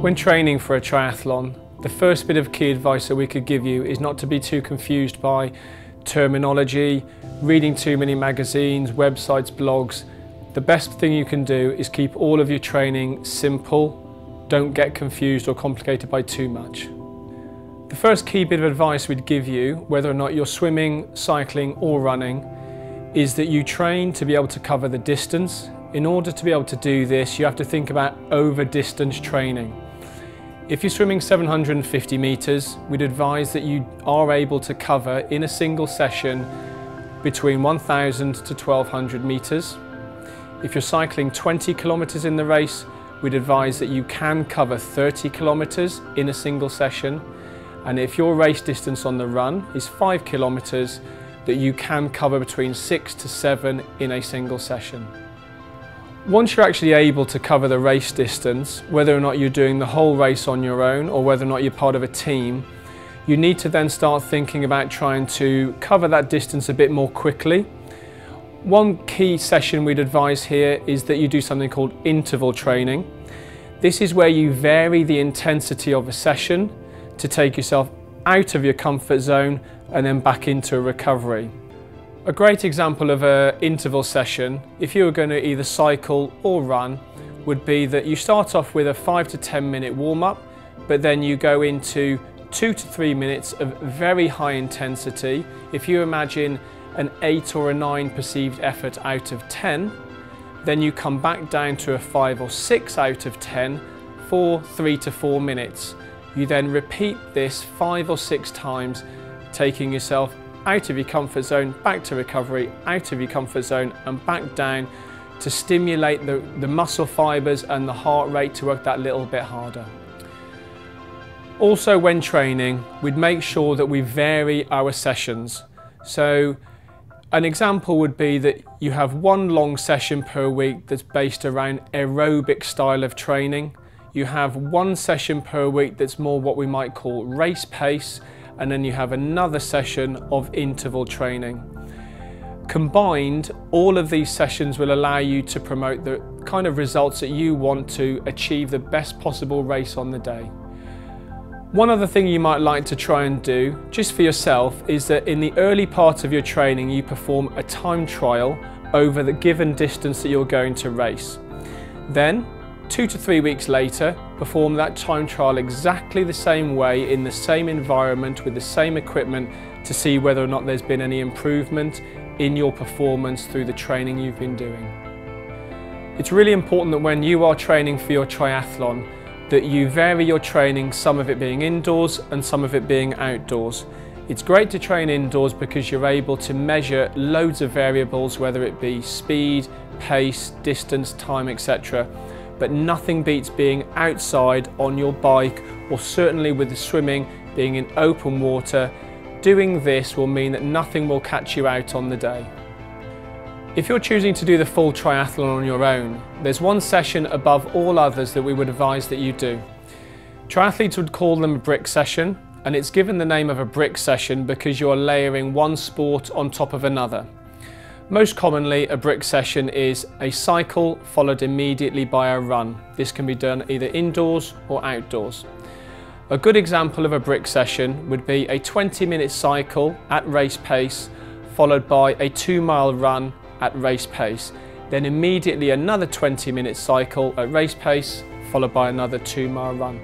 When training for a triathlon, the first bit of key advice that we could give you is not to be too confused by terminology, reading too many magazines, websites, blogs. The best thing you can do is keep all of your training simple. Don't get confused or complicated by too much. The first key bit of advice we'd give you, whether or not you're swimming, cycling or running, is that you train to be able to cover the distance. In order to be able to do this, you have to think about over distance training. If you're swimming 750 metres, we'd advise that you are able to cover in a single session between 1,000 to 1,200 metres. If you're cycling 20 kilometres in the race, we'd advise that you can cover 30 kilometres in a single session. And if your race distance on the run is 5 kilometres, that you can cover between 6 to 7 in a single session. Once you're actually able to cover the race distance, whether or not you're doing the whole race on your own or whether or not you're part of a team, you need to then start thinking about trying to cover that distance a bit more quickly. One key session we'd advise here is that you do something called interval training. This is where you vary the intensity of a session to take yourself out of your comfort zone and then back into recovery. A great example of an interval session, if you were going to either cycle or run, would be that you start off with a 5 to 10 minute warm up, but then you go into 2 to 3 minutes of very high intensity. If you imagine an 8 or a 9 perceived effort out of 10, then you come back down to a 5 or 6 out of 10 for 3 to 4 minutes. You then repeat this 5 or 6 times, taking yourself out of your comfort zone, back to recovery, out of your comfort zone and back down to stimulate the, the muscle fibers and the heart rate to work that little bit harder. Also when training, we'd make sure that we vary our sessions. So an example would be that you have one long session per week that's based around aerobic style of training. You have one session per week that's more what we might call race pace and then you have another session of interval training. Combined, all of these sessions will allow you to promote the kind of results that you want to achieve the best possible race on the day. One other thing you might like to try and do, just for yourself, is that in the early part of your training you perform a time trial over the given distance that you're going to race. Then, two to three weeks later, perform that time trial exactly the same way in the same environment with the same equipment to see whether or not there's been any improvement in your performance through the training you've been doing. It's really important that when you are training for your triathlon that you vary your training, some of it being indoors and some of it being outdoors. It's great to train indoors because you're able to measure loads of variables, whether it be speed, pace, distance, time, etc but nothing beats being outside on your bike or certainly with the swimming being in open water. Doing this will mean that nothing will catch you out on the day. If you're choosing to do the full triathlon on your own, there's one session above all others that we would advise that you do. Triathletes would call them a brick session, and it's given the name of a brick session because you're layering one sport on top of another. Most commonly, a brick session is a cycle followed immediately by a run. This can be done either indoors or outdoors. A good example of a brick session would be a 20 minute cycle at race pace followed by a two mile run at race pace. Then immediately another 20 minute cycle at race pace followed by another two mile run.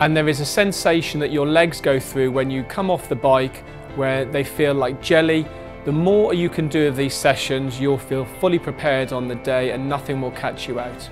And there is a sensation that your legs go through when you come off the bike where they feel like jelly the more you can do of these sessions, you'll feel fully prepared on the day and nothing will catch you out.